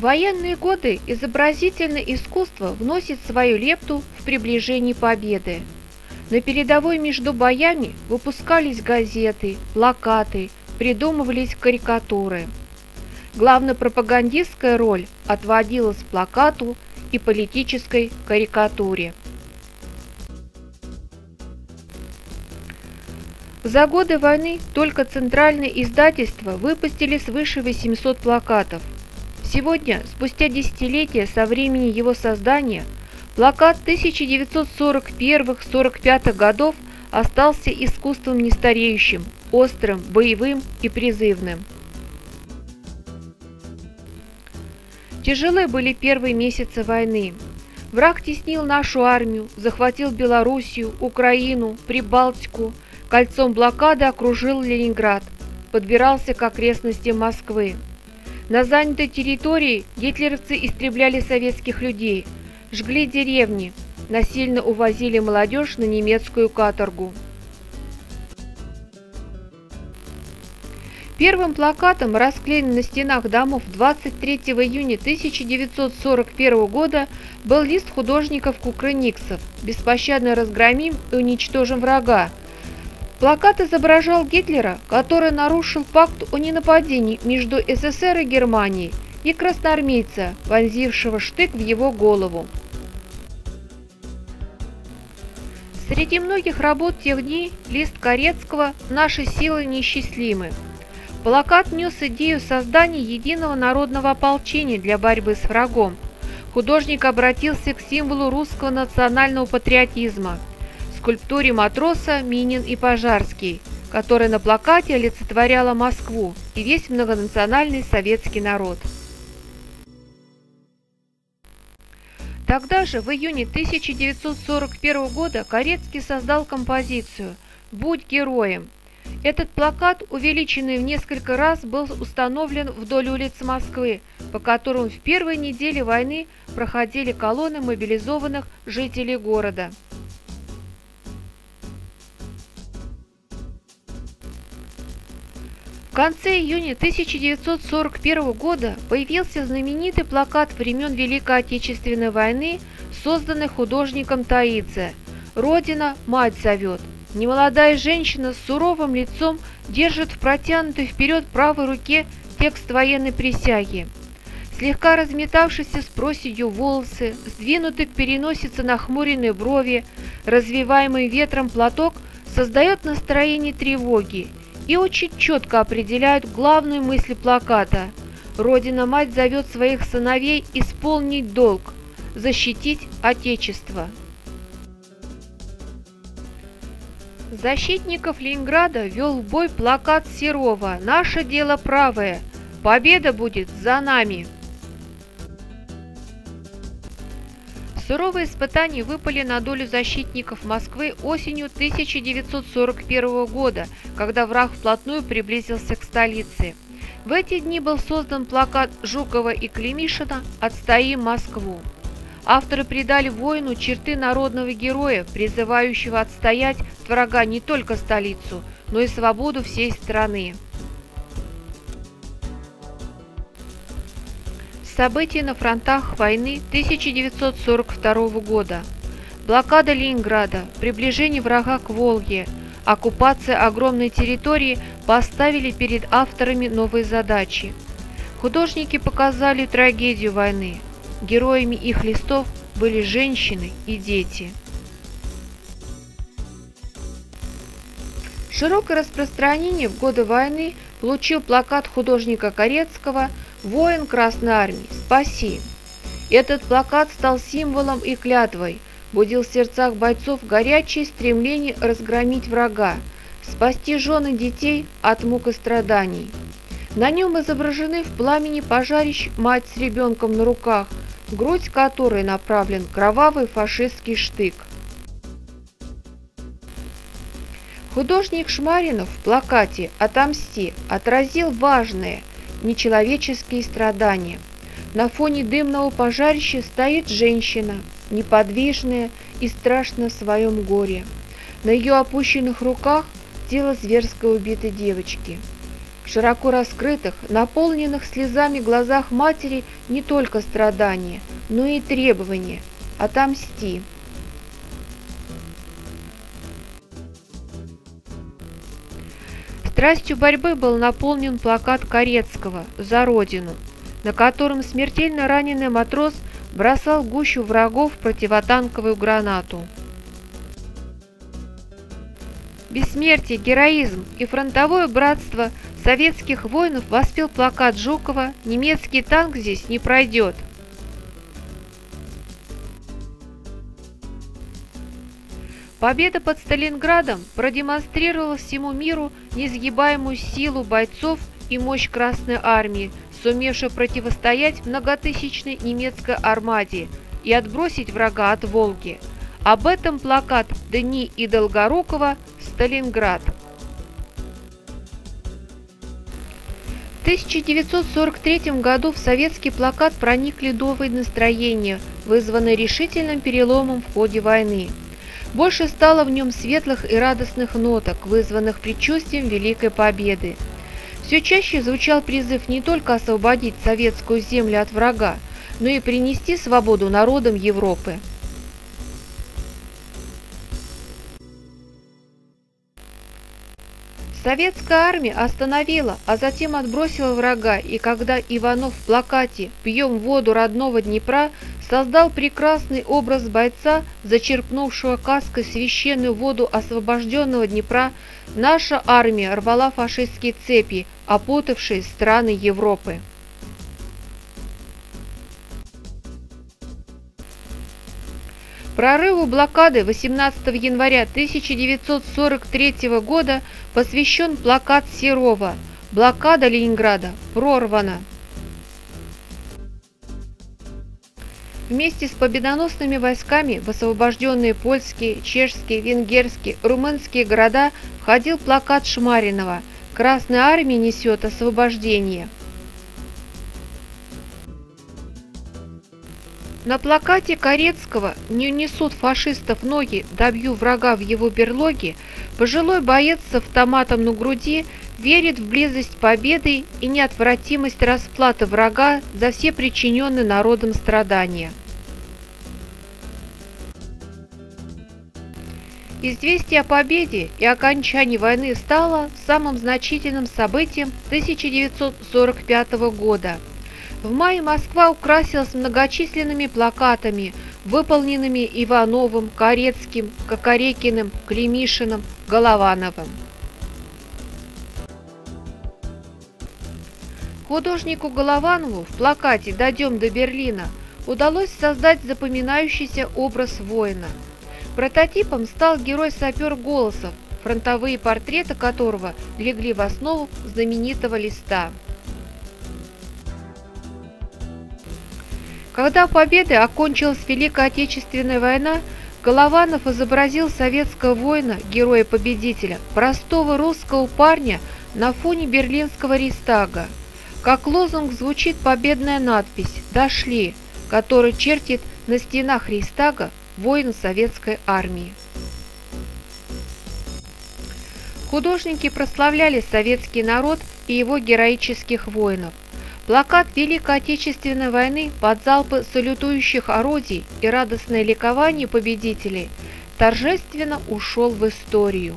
Военные годы изобразительное искусство вносит свою лепту в приближение победы. На передовой между боями выпускались газеты, плакаты, придумывались карикатуры. Главная пропагандистская роль отводилась плакату и политической карикатуре. За годы войны только центральные издательства выпустили свыше 800 плакатов. Сегодня, спустя десятилетия со времени его создания, плакат 1941-45 годов остался искусством нестареющим, острым, боевым и призывным. Тяжелы были первые месяцы войны. Враг теснил нашу армию, захватил Белоруссию, Украину, Прибалтику, кольцом блокады окружил Ленинград, подбирался к окрестностям Москвы. На занятой территории гитлеровцы истребляли советских людей, жгли деревни, насильно увозили молодежь на немецкую каторгу. Первым плакатом, расклеенным на стенах домов 23 июня 1941 года, был лист художников Кукрыниксов «Беспощадно разгромим и уничтожим врага». Плакат изображал Гитлера, который нарушил пакт о ненападении между СССР и Германией, и красноармейца, вонзившего штык в его голову. Среди многих работ тех дней лист Корецкого «Наши силы неисчислимы», Плакат нес идею создания единого народного ополчения для борьбы с врагом. Художник обратился к символу русского национального патриотизма – скульптуре матроса Минин и Пожарский, которая на плакате олицетворяла Москву и весь многонациональный советский народ. Тогда же, в июне 1941 года, Корецкий создал композицию «Будь героем», этот плакат, увеличенный в несколько раз, был установлен вдоль улиц Москвы, по которым в первые недели войны проходили колонны мобилизованных жителей города. В конце июня 1941 года появился знаменитый плакат времен Великой Отечественной войны, созданный художником Таидзе «Родина, мать зовет», Немолодая женщина с суровым лицом держит в протянутой вперед правой руке текст военной присяги. Слегка разметавшиеся с проседью волосы, сдвинутый к переносице нахмуренной брови, развиваемый ветром платок создает настроение тревоги и очень четко определяют главную мысль плаката. Родина-мать зовет своих сыновей исполнить долг, защитить Отечество. Защитников Ленинграда вел в бой плакат Серова «Наше дело правое! Победа будет за нами!» Суровые испытания выпали на долю защитников Москвы осенью 1941 года, когда враг вплотную приблизился к столице. В эти дни был создан плакат Жукова и Климишина «Отстоим Москву». Авторы придали воину черты народного героя, призывающего отстоять от врага не только столицу, но и свободу всей страны. События на фронтах войны 1942 года. Блокада Ленинграда, приближение врага к Волге, оккупация огромной территории поставили перед авторами новые задачи. Художники показали трагедию войны, Героями их листов были женщины и дети. Широкое распространение в годы войны получил плакат художника Корецкого «Воин Красной Армии, спаси!». Этот плакат стал символом и клятвой, будил в сердцах бойцов горячее стремление разгромить врага, спасти жены детей от мук и страданий. На нем изображены в пламени пожарищ мать с ребенком на руках, грудь которой направлен кровавый фашистский штык. Художник Шмаринов в плакате «Отомсти» отразил важные нечеловеческие страдания. На фоне дымного пожарища стоит женщина, неподвижная и страшно в своем горе. На ее опущенных руках тело зверской убитой девочки. В широко раскрытых, наполненных слезами глазах матери не только страдания, но и требования «отомсти». Страстью борьбы был наполнен плакат Корецкого «За Родину», на котором смертельно раненый матрос бросал гущу врагов противотанковую гранату. Бессмертие, героизм и фронтовое братство советских воинов воспел плакат Жукова «Немецкий танк здесь не пройдет». Победа под Сталинградом продемонстрировала всему миру несгибаемую силу бойцов и мощь Красной Армии, сумевшей противостоять многотысячной немецкой армаде и отбросить врага от Волги. Об этом плакат Дни и Долгорукова «Сталинград». В 1943 году в советский плакат проникли новые настроения, вызванные решительным переломом в ходе войны. Больше стало в нем светлых и радостных ноток, вызванных предчувствием Великой Победы. Все чаще звучал призыв не только освободить советскую землю от врага, но и принести свободу народам Европы. Советская армия остановила, а затем отбросила врага, и когда Иванов в плакате «Пьем воду родного Днепра» создал прекрасный образ бойца, зачерпнувшего каской священную воду освобожденного Днепра, наша армия рвала фашистские цепи, опутавшие страны Европы. Прорыву блокады 18 января 1943 года посвящен плакат Серова «Блокада Ленинграда прорвана». Вместе с победоносными войсками в освобожденные польские, чешские, венгерские, румынские города входил плакат Шмаринова «Красная армия несет освобождение». На плакате Корецкого «Не унесут фашистов ноги, добью врага в его берлоге» пожилой боец с автоматом на груди верит в близость победы и неотвратимость расплаты врага за все причиненные народом страдания. Известие о победе и окончании войны стало самым значительным событием 1945 года. В мае Москва украсилась многочисленными плакатами, выполненными Ивановым, Корецким, Кокорекиным, Климишиным, Головановым. Художнику Голованову в плакате «Дойдем до Берлина» удалось создать запоминающийся образ воина – Прототипом стал герой-сапер Голосов, фронтовые портреты которого легли в основу знаменитого листа. Когда победы окончилась Великая Отечественная война, Голованов изобразил советского воина, героя-победителя, простого русского парня на фоне берлинского Рейстага. Как лозунг звучит победная надпись «Дошли», который чертит на стенах Рейстага воин советской армии. Художники прославляли советский народ и его героических воинов. Плакат Великой Отечественной войны под залпы салютующих орудий и радостное ликование победителей торжественно ушел в историю.